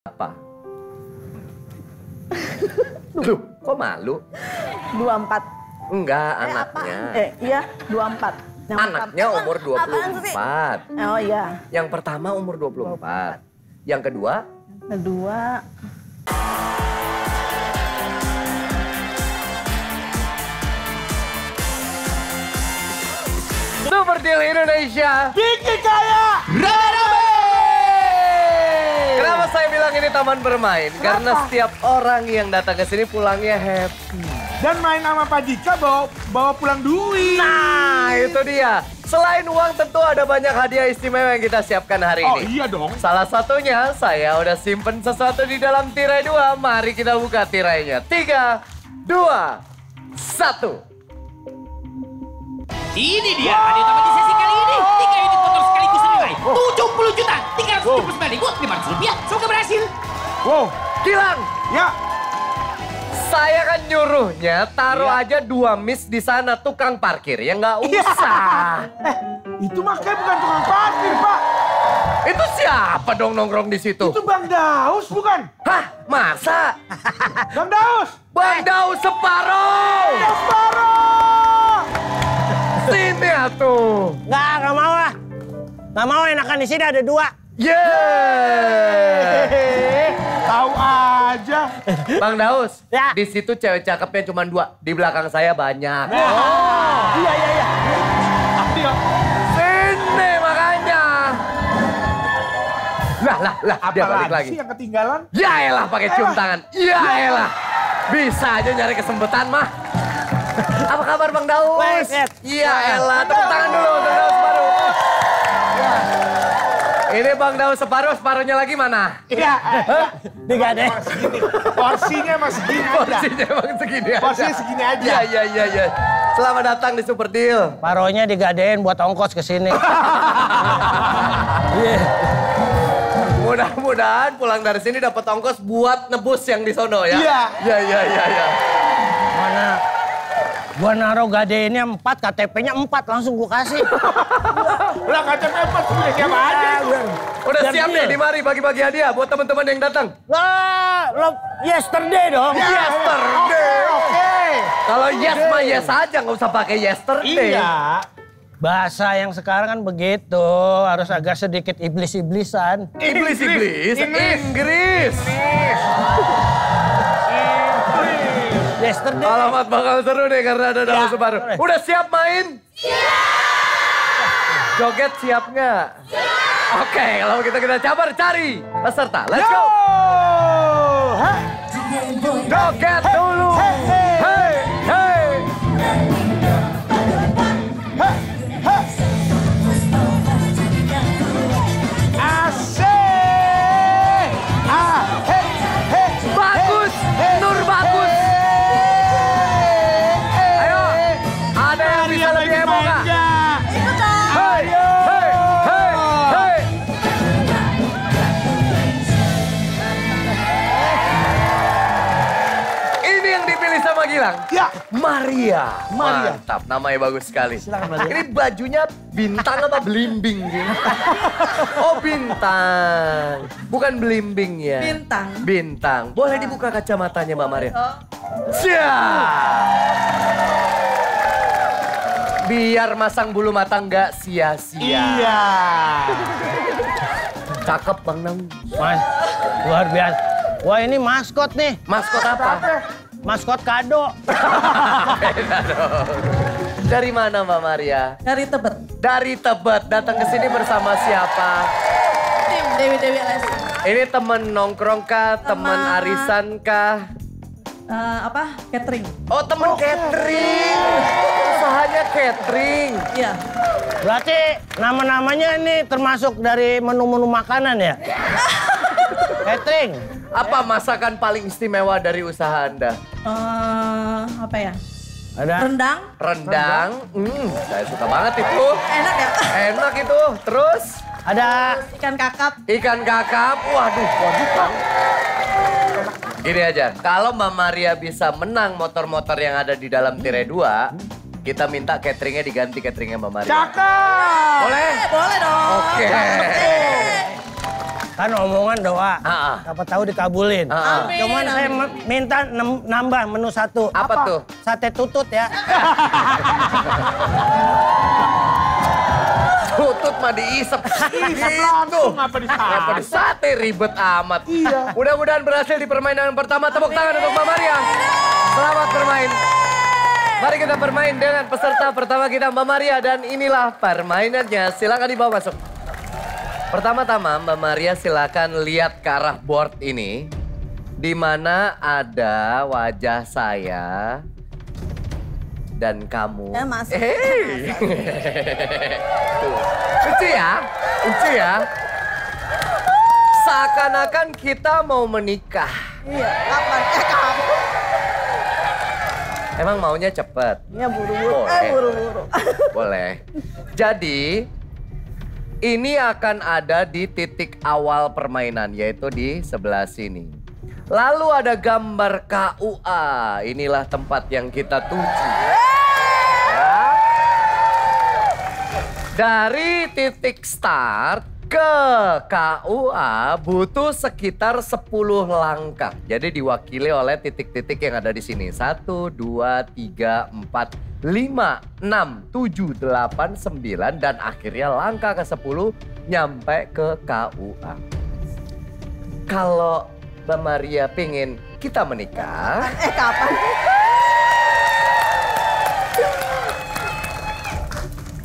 Apa? Lu, kok malu? 24. Enggak, Eh, anaknya. apaan? Eh, iya, 24. Yang Anaknya pertama- umur Apaan sih? 24. Oh iya. Yang pertama umur 24. Yang kedua, Kedua, Super Deal Indonesia. Bikin kaya! Kenapa saya bilang ini taman bermain? Karena setiap orang yang datang ke sini pulangnya happy. Dan main sama Pak Jika bawa, bawa pulang duit. Nah, itu dia. Selain uang tentu ada banyak hadiah istimewa yang kita siapkan hari Oh ini. iya dong. Salah satunya saya udah simpen sesuatu di dalam tirai dua. Mari kita buka tirainya. Tiga, dua, satu. Ini dia hadiah taman di sesi kali ini. Tiga senilai 70 juta 379 ribu 500 rupiah. Semoga berhasil. Wow. Gilang, Ya. saya kan nyuruhnya taruh Iya. aja dua miss di sana tukang parkir ya nggak Iya. usah. Eh, itu makanya bukan tukang parkir, Pak. Itu siapa dong nongkrong di situ? Itu Bang Daus, bukan? Hah, masa? Bang Daus! Bang Daus separuh. Daus Baro! Sini atuh. Nggak, nggak mau lah. Nggak mau enakan di sini ada dua. Yeay. Hehehe, tahu aja. Bang Daus, Ya. di situ cewek cakepnya cuma dua. Di belakang saya banyak. Iya, iya, iya. Ayo. Sini makanya. Lah, lah, lah, dia balik lagi. sih yang ketinggalan? Ya elah pakai cium tangan. Ya elah. Bisa aja nyari kesempatan mah. Apa kabar Bang Daus? Iya elah, tepuk tangan dulu untuk Daus. Ya. Ini Bang Daus separuh, separuhnya lagi mana? Iya. Digadeng. Segini. Porsinya masih segini aja. Porsinya emang segini aja. Porsinya segini aja. Iya, iya, iya, iya. Selamat datang di Super Deal. Paronya digadein buat ongkos ke sini. Iya. Mudah-mudahan pulang dari sini dapat ongkos buat nebus yang di sono ya. Iya. Iya, iya, iya, iya. Mana? Gua naruh gadeinnya empat, KTP-nya empat, langsung gua kasih. Lah KTP empat punya siapa aja itu? Udah Biar siap deal. nih di mari bagi-bagi hadiah buat teman-teman yang datang. Lah, lo yesterday dong. Iya. Yesterday. Oke, oke. Kalau yes mah yes aja, nggak usah pakai yesterday. Iya. Bahasa yang sekarang kan begitu, harus agak sedikit iblis-iblisan. Iblis-iblis, Inggris. Inggris. Yesterday. Alamat bakal seru nih karena ada Daus Ya, boleh. Udah siap main? Siap. Joget siap nggak? Oke, kalau kita kita cabar cari peserta. Let's go. Hah? Joget Ya. Maria. Maria. Mantap, namanya bagus sekali. Silakan, Maria. Ini bajunya bintang apa belimbing? Oh bintang, bukan belimbing ya. Bintang. Bintang. Boleh dibuka kacamatanya Mbak Maria? Oh. Siap. Biar masang bulu mata nggak sia-sia. Iya. Cakep Bang Nang. Mas, luar biasa. Wah ini maskot nih, Maskot apa? Maskot kado. Dari mana Mbak Maria? Dari Tebet. Dari Tebet. Datang ke sini bersama siapa? Tim Dewi Dewi Les. Ini temen nongkrong kah? Temen Teman. arisan kah? Eh, apa? Catering. Oh temen catering. Usahanya catering. Iya. Berarti nama-namanya ini termasuk dari menu-menu makanan ya? Catering. Apa masakan paling istimewa dari usaha Anda? Eh, apa ya? Ada Rendang. Rendang. Hmm, saya suka banget itu. Enak ya? Enak itu. Terus ada Ikan kakap. ikan kakap. Waduh, waduh Bang. Gini aja, kalau Mbak Maria bisa menang motor-motor yang ada di dalam tirai 2, kita minta cateringnya diganti cateringnya Mbak Maria. Cakep. Boleh? Eh, boleh dong. Oke. Kan omongan doa. Siapa tahu dikabulin. Ah. Cuman saya minta nambah menu satu. Apa tuh? Sate tutut ya. Tutut mah diisep. Isep Gitu. langsung apa di Kenapa di sate ribet amat. Iya. Mudah-mudahan berhasil di permainan pertama. Tepuk tangan untuk Mbak Maria. Selamat bermain. Mari kita bermain dengan peserta pertama kita Mbak Maria. Dan inilah permainannya. Silakan dibawa masuk. Pertama-tama Mbak Maria silakan lihat ke arah board ini. Di mana ada wajah saya dan kamu. Ya, masuk. Hey. Tuh. Lucu ya? Lucu ya? Seakan-akan kita mau menikah. Iya, kapan? Eh, kapan? Emang maunya cepet? Ya buru-buru. Boleh. Eh, buru-buru. Boleh. Jadi, ini akan ada di titik awal permainan, yaitu di sebelah sini. Lalu ada gambar KUA. Inilah tempat yang kita tuju. Ya. Dari titik start ke KUA butuh sekitar 10 langkah. Jadi diwakili oleh titik-titik yang ada di sini. 1, 2, 3, 4, 5, 6, 7, 8, 9. Dan akhirnya langkah ke 10 nyampe ke KUA. Kalau Mbak Maria pingin kita menikah, Eh, kapan?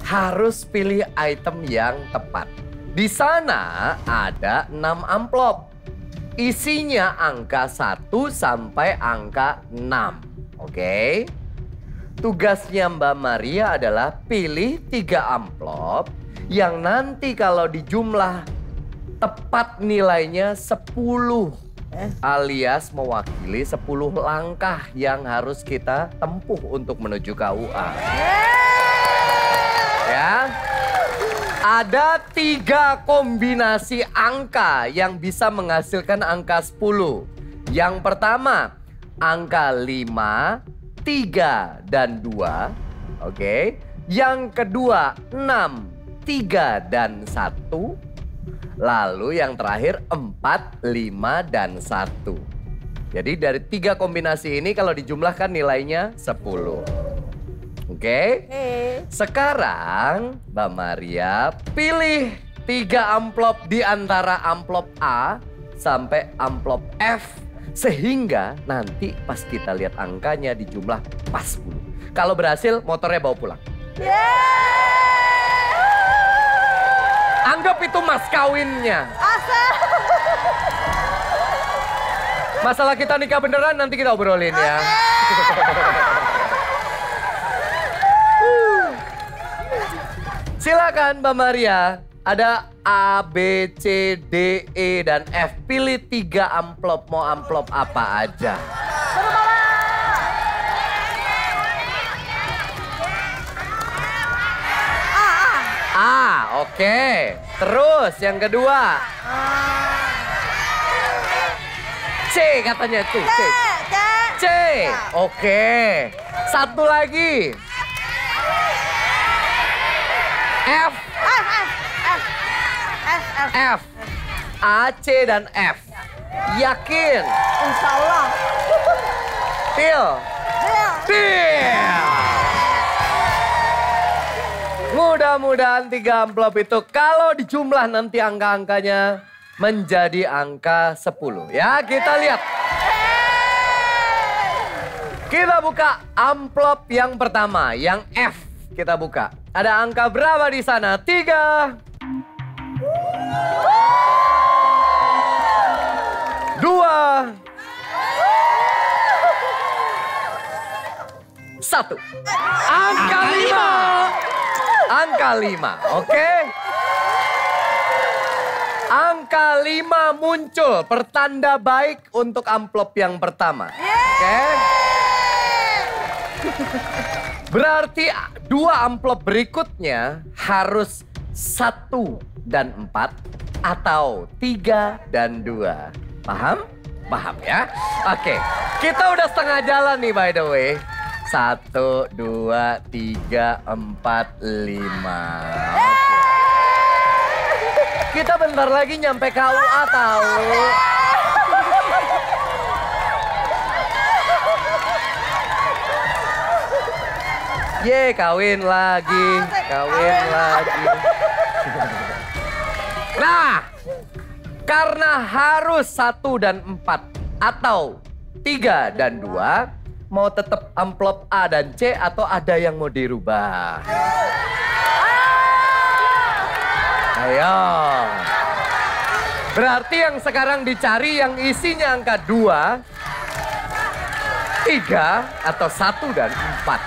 harus pilih item yang tepat. Di sana ada 6 amplop. Isinya angka 1 sampai angka 6. Oke? Tugasnya Mbak Maria adalah pilih 3 amplop yang nanti kalau dijumlah tepat nilainya 10 alias mewakili 10 langkah yang harus kita tempuh untuk menuju KUA. Ya. Ada tiga kombinasi angka yang bisa menghasilkan angka 10. Yang pertama, angka 5, 3, dan 2. Oke. Yang kedua, 6, 3, dan 1. Lalu yang terakhir 4, 5, dan 1. Jadi dari tiga kombinasi ini kalau dijumlahkan nilainya 10. Oke? Eh, Sekarang Mbak Maria pilih tiga amplop di antara amplop A sampai amplop F. Sehingga nanti pas kita lihat angkanya di jumlah pas 10. Kalau berhasil motornya bawa pulang. Anggap itu mas kawinnya. Masalah kita nikah beneran nanti kita obrolin ya. Silakan Mbak Maria. Ada A, B, C, D, E, dan F. Pilih tiga amplop. Mau amplop apa aja. A, oke. Terus yang kedua. C katanya tuh, C. C, oke. Satu lagi. F. F. A, C, dan F. Yakin? insya Allah. Pil. Mudah-mudahan tiga amplop itu kalau dijumlah nanti angka-angkanya menjadi angka 10. Ya, kita lihat. Kita buka amplop yang pertama, yang F. Kita buka. Ada angka berapa di sana? Tiga. Satu. Angka lima. Angka lima, oke? Angka lima muncul, pertanda baik untuk amplop yang pertama. Oke? Berarti dua amplop berikutnya harus satu dan empat atau tiga dan dua. Paham? Paham ya? Oke, kita udah setengah jalan nih by the way. Satu, dua, tiga, empat, lima. Kita bentar lagi nyampe KUA tahu. Ye, kawin lagi, kawin lagi. Nah, karena harus satu dan empat atau tiga dan dua, mau tetap amplop A dan C atau ada yang mau dirubah? Ayo. Berarti yang sekarang dicari yang isinya angka dua, tiga, atau satu dan empat.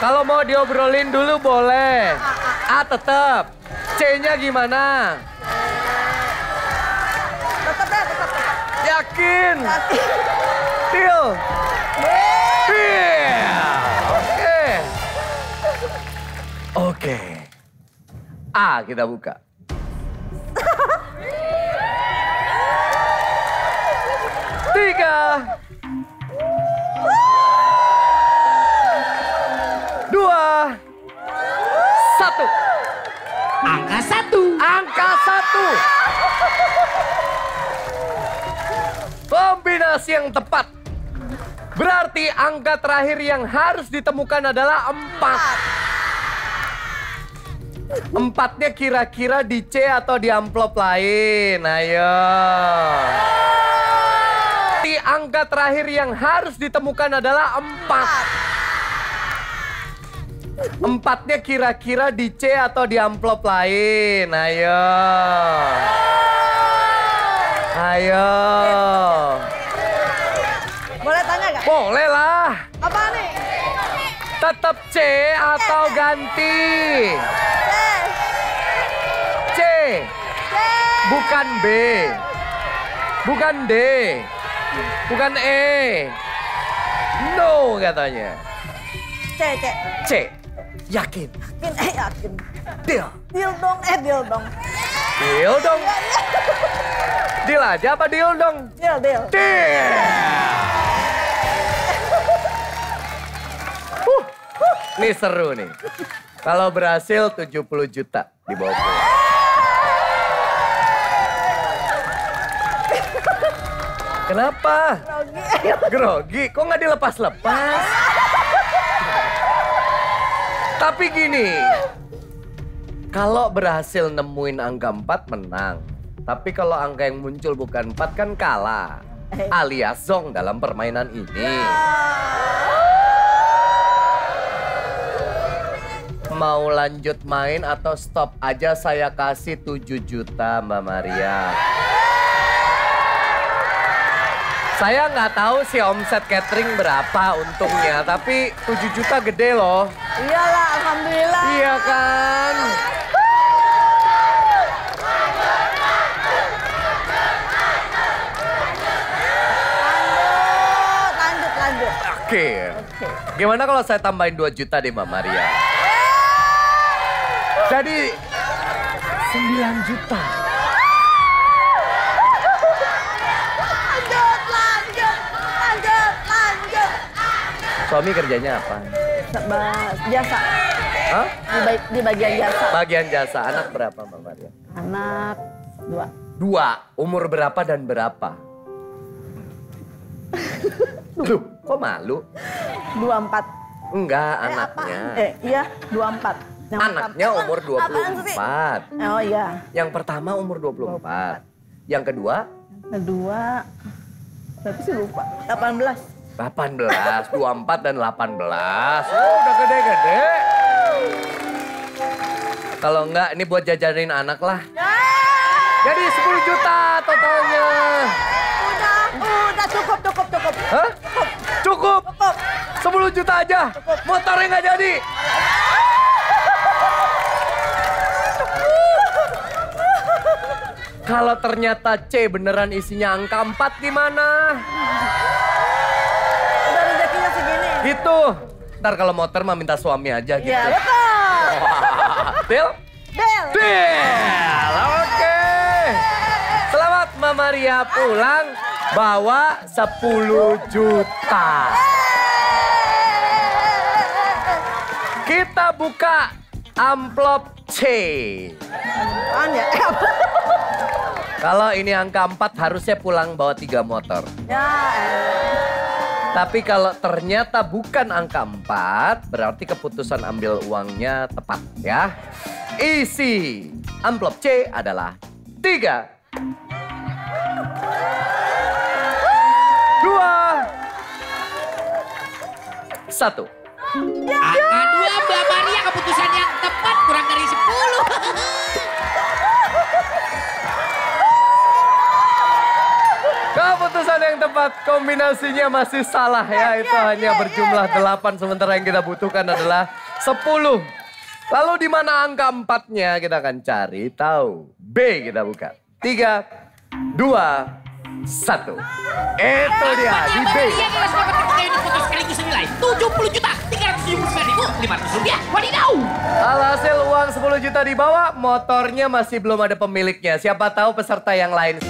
Kalau mau diobrolin dulu boleh. A tetap. C-nya gimana? Tetap ya, tetap. Yakin? Deal? Deal. Oke. Oke. A kita buka. Tiga. Dua. Satu. Angka satu. Angka satu. Kombinasi yang tepat. Berarti angka terakhir yang harus ditemukan adalah empat. Empatnya kira-kira di C atau di amplop lain. Ayo. Di angka terakhir yang harus ditemukan adalah empat. Empatnya kira-kira di C atau di amplop lain. Ayo. Ayo. Tanya gak? Boleh lah. Apa nih? Tetap C atau ganti? C. C. C. Bukan B. Bukan D. Bukan E. No katanya. C, C. C. Yakin. Yakin, eh yakin. Deal. Deal dong, eh deal dong. Deal dong. Deal aja apa deal dong? Deal, deal. Deal. Ini seru nih. Kalau berhasil 70 juta dibawa pulang. Kenapa? Grogi, kok nggak dilepas-lepas? Tapi gini, kalau berhasil nemuin angka 4 menang. Tapi kalau angka yang muncul bukan 4 kan kalah. Alias zong dalam permainan ini. Mau lanjut main atau stop aja saya kasih 7 juta Mbak Maria. Saya nggak tahu sih omset catering berapa untungnya, tapi 7 juta gede loh. Iyalah, alhamdulillah. Iya kan? Lanjut, lanjut, lanjut. Oke. Gimana kalau saya tambahin 2 juta deh Mbak Maria? Jadi 9 juta. Lanjut, lanjut, lanjut, lanjut. Suami kerjanya apa? Jasa, Hah? di, ba- di bagian jasa. Bagian jasa. Anak berapa Mbak Maria? Anak dua. Dua. Umur berapa dan berapa? Loh, kok malu? Dua empat. Enggak, Eh, anaknya. apaan? Eh, iya, dua empat. Yang Anaknya pertama- umur Apaan sih? 24. Oh iya. Yang pertama umur 24. Yang kedua Kedua, berapa sih lupa? 18. 18, 24 dan 18. Oh, udah gede-gede. Kalau enggak, ini buat jajanin anak lah. Jadi 10 juta totalnya. Udah, udah cukup, cukup, cukup. Hah? Cukup. Cukup. 10 juta aja. Motornya nggak jadi. Kalau ternyata C beneran isinya angka 4 gimana? Udah rezekinya segini. Gitu. Ntar kalau motor mah minta suami aja gitu. Iya, betul. Deal? Deal. Oke. Selamat Mbak Maria pulang bawa 10 juta. Kita buka amplop C. Apaan ya? Eh, apa? Kalau ini angka 4 harusnya pulang bawa tiga motor. Ya. Tapi kalau ternyata bukan angka 4, berarti keputusan ambil uangnya tepat ya. Isi amplop C adalah 3. 2 1. Angka dua Mbak Maria keputusan yang tepat kurang dari 10. Keputusan yang tepat kombinasinya masih salah ya. Itu hanya berjumlah 8 sementara yang kita butuhkan adalah 10. Lalu di mana angka empatnya kita akan cari tahu. B kita buka. 3, 2, 1. Itu dia di B. Maria adalah dapat tiga unit motor sekaligus senilai 70 juta 379 ribu 500 rupiah. Wadidaw! Alhasil uang 10 juta dibawa, motornya masih belum ada pemiliknya. Siapa tahu peserta yang lain